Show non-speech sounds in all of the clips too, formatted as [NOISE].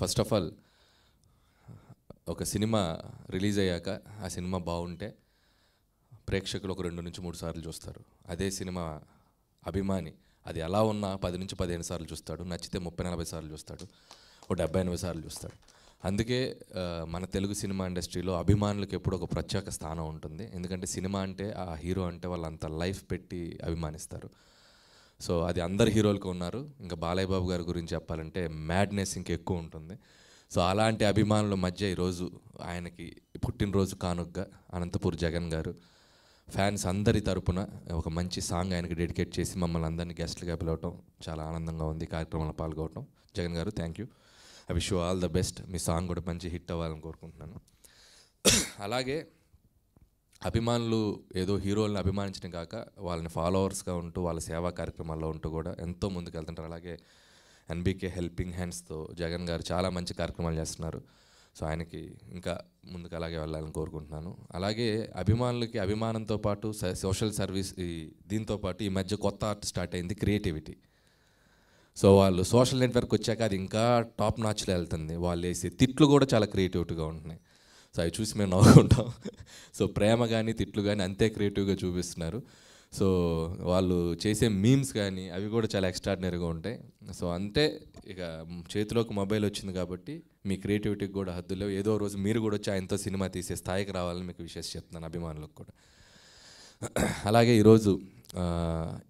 First of all ఒక cinema release అయ్యాక ఆ సినిమా బాగుంటే ప్రేక్షకులు ఒక రెండు నుంచి మూడు సార్లు చూస్తారు. అదే సినిమా అభిమాని అది ఎలా ఉన్నా పది నుంచి పదిహేను సార్లు చూస్తాడు నచ్చితే ముప్పై నలభై సార్లు చూస్తాడు ఒక డెబ్బై ఎనభై సార్లు చూస్తాడు. అందుకే మన తెలుగు సినిమా ఇండస్ట్రీలో అభిమానులకు ఎప్పుడు ఒక ప్రత్యేక స్థానం ఉంటుంది. ఎందుకంటే సినిమా అంటే ఆ హీరో అంటే వాళ్ళు అంత లైఫ్ పెట్టి అభిమానిస్తారు. సో అది అందరు హీరోలకు ఉన్నారు. ఇంకా బాలయ్య బాబు గారి గురించి చెప్పాలంటే మ్యాడ్నెస్ ఇంకా ఎక్కువ ఉంటుంది. సో అలాంటి అభిమానుల మధ్య ఈరోజు ఆయనకి పుట్టినరోజు కానుగ్గా అనంతపూర్ జగన్ గారు. ఫ్యాన్స్ అందరి తరపున ఒక మంచి సాంగ్ ఆయనకి డెడికేట్ చేసి మమ్మల్ని అందరినీ గెస్ట్లుగా పిలవటం చాలా ఆనందంగా ఉంది. కార్యక్రమంలో పాల్గొనటం. జగన్ గారు thank you. I wish you all the best me song కూడా మంచి హిట్ అవ్వాలని కోరుకుంటున్నాను. అలాగే అభిమానులు ఏదో హీరోలను అభిమానించడం కాక వాళ్ళని ఫాలోవర్స్గా ఉంటూ వాళ్ళ సేవా కార్యక్రమాల్లో ఉంటూ కూడా ఎంతో ముందుకు వెళ్తుంటారు. అలాగే ఎన్బీకే హెల్పింగ్ హ్యాండ్స్తో జగన్ గారు చాలా మంచి కార్యక్రమాలు చేస్తున్నారు. సో ఆయనకి ఇంకా ముందుకు అలాగే వెళ్ళాలని కోరుకుంటున్నాను. అలాగే అభిమానులకి అభిమానంతో పాటు సోషల్ సర్వీస్ ఈ దీంతో పాటు ఈ మధ్య కొత్త ఆర్ట్ స్టార్ట్ అయింది క్రియేటివిటీ సో వాళ్ళు సోషల్ నెట్వర్క్ వచ్చాక అది ఇంకా టాప్ నాచ్లో వెళ్తుంది. వాళ్ళు వేసే తిట్లు కూడా చాలా క్రియేటివిటీగా ఉంటున్నాయి. సో అవి చూసి మేము నవ్వుకుంటాం. సో ప్రేమ కానీ తిట్లు కానీ అంతే క్రియేటివ్గా చూపిస్తున్నారు. సో వాళ్ళు చేసే మీమ్స్ కానీ అవి కూడా చాలా ఎక్స్ట్రాడినరీగా ఉంటాయి. సో అంతే ఇక చేతిలోకి మొబైల్ వచ్చింది కాబట్టి మీ క్రియేటివిటీకి కూడా హద్దులేవు ఏదో రోజు మీరు కూడా వచ్చి ఆయనతో సినిమా తీసే స్థాయికి రావాలని మీకు విషయం చెప్తున్నాను అభిమానులకు కూడా. అలాగే ఈరోజు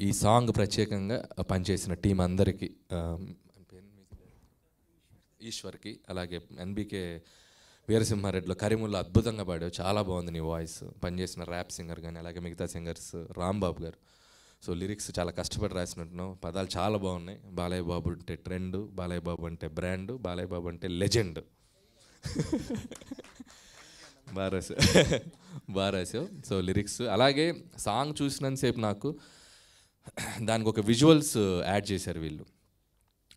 ఈ సాంగ్ ప్రత్యేకంగా పనిచేసిన టీం అందరికీ ఈశ్వర్కి అలాగే ఎన్బికే వీరసింహారెడ్డిలో కరీముల్లో అద్భుతంగా పాడావు. చాలా బాగుంది నీ వాయిస్. పనిచేసిన ర్యాప్ సింగర్ కానీ అలాగే మిగతా సింగర్స్ రాంబాబు గారు. సో లిరిక్స్ చాలా కష్టపడి రాసినట్టున్నావు. పదాలు చాలా బాగున్నాయి. బాలయ్య బాబు అంటే ట్రెండ్ బాలయ్య బాబు అంటే బ్రాండ్ బాలయ్య బాబు అంటే లెజెండ్. బాగా రాసావు బాగా రాసావు సో లిరిక్స్ అలాగే సాంగ్ చూసినంతసేపు నాకు దానికి ఒక విజువల్స్ యాడ్ చేశారు వీళ్ళు.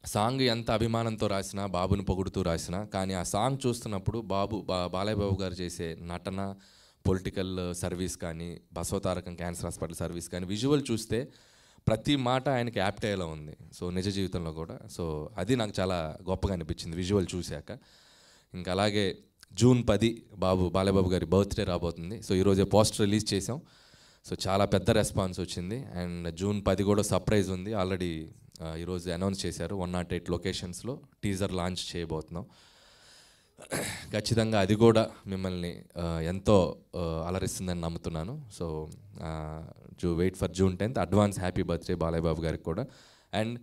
సాంగ్ ఎంత అభిమానంతో రాసినా బాబుని పొగుడుతూ రాసినా కానీ ఆ సాంగ్ చూస్తున్నప్పుడు బాబు బా బాలయ్య బాబు గారు చేసే నటన పొలిటికల్ సర్వీస్ కానీ బసవతారకం క్యాన్సర్ హాస్పిటల్ సర్వీస్ కానీ విజువల్ చూస్తే ప్రతి మాట ఆయనకి యాప్ట్ అయ్యేలా ఉంది. సో నిజ జీవితంలో కూడా. సో అది నాకు చాలా గొప్పగా అనిపించింది విజువల్ చూశాక. ఇంకా అలాగే జూన్ పది బాబు బాలబాబు గారి బర్త్డే రాబోతుంది. సో ఈరోజే పోస్టర్ రిలీజ్ చేసాం సో చాలా పెద్ద రెస్పాన్స్ వచ్చింది. అండ్ జూన్ పది కూడా సర్ప్రైజ్ ఉంది. ఆల్రెడీ ఈరోజు అనౌన్స్ చేశారు వన్ నాట్ ఎయిట్ లొకేషన్స్లో. టీజర్ లాంచ్ చేయబోతున్నాం. ఖచ్చితంగా అది కూడా మిమ్మల్ని ఎంతో అలరిస్తుందని నమ్ముతున్నాను. So you wait for June tenth. Advance happy birthday Balayya Babu గారికి కూడా. అండ్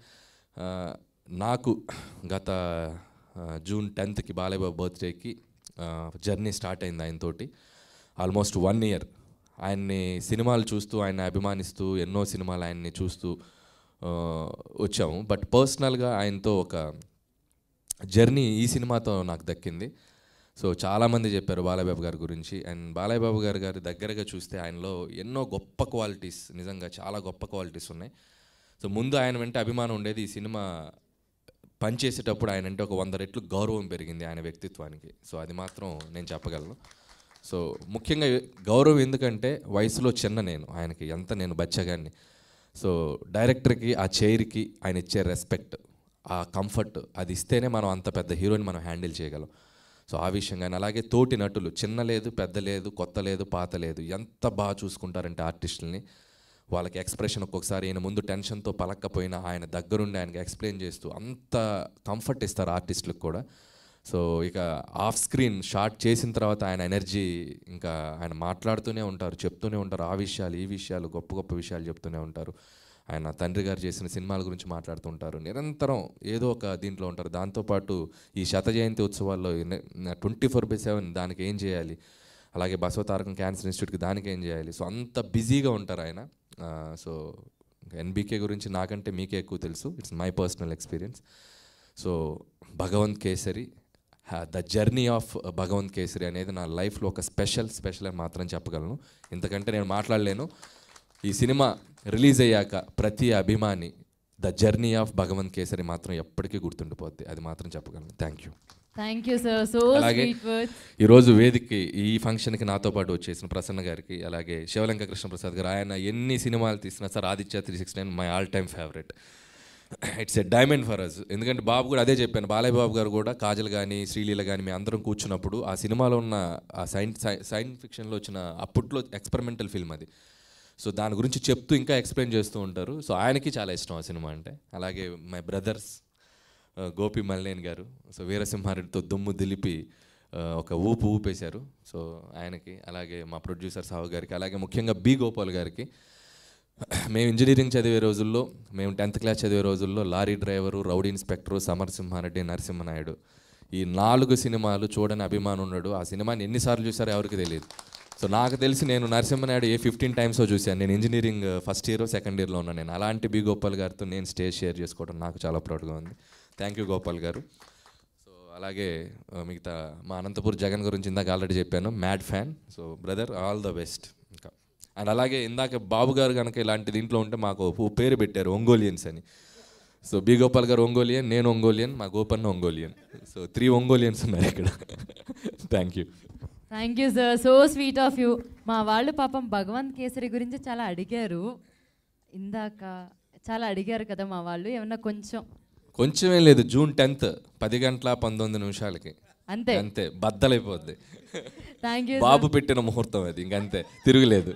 నాకు గత జూన్ టెన్త్కి బాలయ్యబాబు బర్త్డేకి జర్నీ స్టార్ట్ అయింది ఆయనతోటి. ఆల్మోస్ట్ వన్ ఇయర్ ఆయన్ని సినిమాలు చూస్తూ ఆయన అభిమానిస్తూ ఎన్నో సినిమాలు ఆయన్ని చూస్తూ వచ్చాము. బట్ పర్సనల్గా ఆయనతో ఒక జర్నీ ఈ సినిమాతో నాకు దక్కింది. సో చాలామంది చెప్పారు బాలయ్యబాబు గారి గురించి. అండ్ బాలయ్యబాబు గారు గారి దగ్గరగా చూస్తే ఆయనలో ఎన్నో గొప్ప క్వాలిటీస్ నిజంగా చాలా గొప్ప క్వాలిటీస్ ఉన్నాయి. సో ముందు ఆయన వెంట అభిమానం ఉండేది ఈ సినిమా పనిచేసేటప్పుడు ఆయన అంటే ఒక వంద రెట్లు గౌరవం పెరిగింది ఆయన వ్యక్తిత్వానికి. సో అది మాత్రం నేను చెప్పగలను. సో ముఖ్యంగా గౌరవం ఎందుకంటే వయసులో చిన్న నేను ఆయనకి ఎంత నేను బచ్చగాన్ని. సో డైరెక్టర్కి ఆ చైర్కి ఆయన ఇచ్చే రెస్పెక్ట్ ఆ కంఫర్ట్ అది ఇస్తేనే మనం అంత పెద్ద హీరోని మనం హ్యాండిల్ చేయగలం. సో ఆ విషయంగా అలాగే తోటి నటులు చిన్న లేదు పెద్ద లేదు కొత్త లేదు పాత లేదు ఎంత బాగా చూసుకుంటారంటే ఆర్టిస్టుల్ని. వాళ్ళకి ఎక్స్ప్రెషన్ ఒక్కొక్కసారి ఆయన ముందు టెన్షన్తో పలక్కపోయినా ఆయన దగ్గరుండి ఆయనకి ఎక్స్ప్లెయిన్ చేస్తూ అంత కంఫర్ట్ ఇస్తారు ఆర్టిస్టులకు కూడా. సో ఇక ఆఫ్ స్క్రీన్ షార్ట్ చేసిన తర్వాత ఆయన ఎనర్జీ ఇంకా ఆయన మాట్లాడుతూనే ఉంటారు చెప్తూనే ఉంటారు. ఆ విషయాలు ఈ విషయాలు గొప్ప గొప్ప విషయాలు చెప్తూనే ఉంటారు. ఆయన తండ్రి గారు చేసిన సినిమాల గురించి మాట్లాడుతుంటారు నిరంతరం ఏదో ఒక దీంట్లో ఉంటారు. దాంతోపాటు ఈ శత జయంతి ఉత్సవాల్లో ట్వంటీ ఫోర్ బై సెవెన్ దానికి ఏం చేయాలి? అలాగే బసవతారకం క్యాన్సర్ ఇన్స్టిట్యూట్కి దానికి ఏం చేయాలి? సో అంత బిజీగా ఉంటారు ఆయన. సో ఎన్బీకే గురించి నాకంటే మీకే ఎక్కువ తెలుసు. It's my personal experience so Bhagavanth Kesari the journey of Bhagavanth Kesari అనేది నా లైఫ్లో ఒక స్పెషల్ స్పెషల్ అని మాత్రం చెప్పగలను. ఇంతకంటే నేను మాట్లాడలేను. ఈ సినిమా రిలీజ్ అయ్యాక ప్రతి అభిమాని the journey of Bhagavanth Kesari మాత్రం ఎప్పటికీ గుర్తుండిపోద్ది. అది మాత్రం చెప్పగలను. Thank you thank you sir so అలాగే ఈరోజు వేదికకి ఈ ఫంక్షన్కి నాతో పాటు వచ్చేసిన ప్రసన్న గారికి అలాగే శివలంక కృష్ణప్రసాద్ గారు ఆయన ఎన్ని సినిమాలు తీసినా sir Aditya three six nine my all time favourite. It's a diamond for us ఎందుకంటే బాబు కూడా అదే చెప్పాను బాలయ్య బాబు గారు కూడా కాజల్ కానీ శ్రీలీల కానీ మేము అందరం కూర్చున్నప్పుడు ఆ సినిమాలో ఉన్న ఆ సైన్స్ సైన్స్ ఫిక్షన్లో వచ్చిన అప్పట్లో ఎక్స్పెరిమెంటల్ ఫిల్మ్ అది. సో దాని గురించి చెప్తూ ఇంకా ఎక్స్ప్లెయిన్ చేస్తూ ఉంటారు. సో ఆయనకి చాలా ఇష్టం ఆ సినిమా అంటే. అలాగే మై బ్రదర్స్ గోపి మల్లేన్ గారు. సో వీరసింహారెడ్డితో దుమ్ము దిలిపి ఒక ఊపు ఊపేశారు. సో ఆయనకి అలాగే మా ప్రొడ్యూసర్ సాహు గారికి అలాగే ముఖ్యంగా బి గోపాల్ గారికి. మేము ఇంజనీరింగ్ చదివే రోజుల్లో మేము టెన్త్ క్లాస్ చదివే రోజుల్లో lorry driver rowdy inspector Samarasimha Reddy Narasimha Naidu. ఈ నాలుగు సినిమాలు చూడని అభిమానం ఉన్నాడు. ఆ సినిమాని ఎన్నిసార్లు చూసారో ఎవరికి తెలియదు. సో నాకు తెలిసి నేను నరసింహనాయుడు ఏ ఫిఫ్టీన్ టైమ్స్ చూశాను. నేను ఇంజనీరింగ్ ఫస్ట్ ఇయర్ సెకండ్ ఇయర్లో ఉన్నాను నేను. అలాంటి బి గోపాల్ గారితో నేను స్టేజ్ షేర్ చేసుకోవడం నాకు చాలా ప్రౌడ్గా ఉంది. థ్యాంక్ యూ గోపాల్ గారు. సో అలాగే మిగతా మా అనంతపూర్ జగన్ గురించి ఇందాక ఆల్రెడీ చెప్పాను mad fan so brother all the best ఇంకా. అండ్ అలాగే ఇందాక బాబు గారు కనుక ఇలాంటి దీంట్లో ఉంటే మాకు పేరు పెట్టారు ఒంగోలియన్స్ అని. సో బి గోపాల్ గారు ఒంగోలియన్ నేను ఒంగోలియన్ మా గోపన్న ఒంగోలియన్. సో త్రీ ఒంగోలియన్స్ ఉన్నారు ఇక్కడ. Thank you thank you sir so sweet of you మా వాళ్ళు పాపం భగవంత్ కేసరి గురించి చాలా అడిగారు. ఇందాక చాలా అడిగారు కదా మా వాళ్ళు ఏమన్నా కొంచెం కొంచెమే లేదు జూన్ టెన్త్ పది గంటల పంతొమ్మిది నిమిషాలకి. అంతే. అంతే బద్దలైపోద్ది. థ్యాంక్ యూ బాబు పెట్టిన ముహూర్తం అది ఇంకంతే తిరుగులేదు.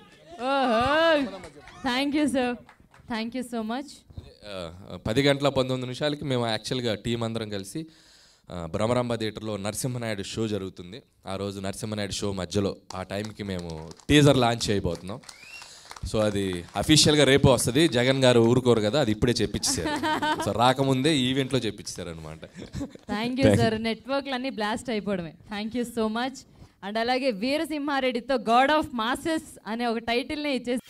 Thank you sir thank you so much పది గంటల పంతొమ్మిది నిమిషాలకి మేము యాక్చువల్గా టీం అందరం కలిసి భ్రమరాంబ థియేటర్లో నరసింహనాయుడు షో జరుగుతుంది. ఆ రోజు నరసింహనాయుడు షో మధ్యలో ఆ టైంకి మేము టీజర్ లాంచ్ చేయబోతున్నాం. సో అది అఫీషియల్గా రేపు వస్తుంది. జగన్ గారు ఊరుకోరు కదా అది ఇప్పుడే చెప్పించారు [LAUGHS] సో రాకముందే ఈవెంట్లో చెప్పించారు అనమాట థ్యాంక్ యూ సార్ నెట్వర్క్లు అన్నీ బ్లాస్ట్ అయిపోవడమే. Thank you so much and అలాగే వీరసింహారెడ్డితో గాడ్ ఆఫ్ మాసెస్ అనే ఒక టైటిల్నే ఇచ్చేసి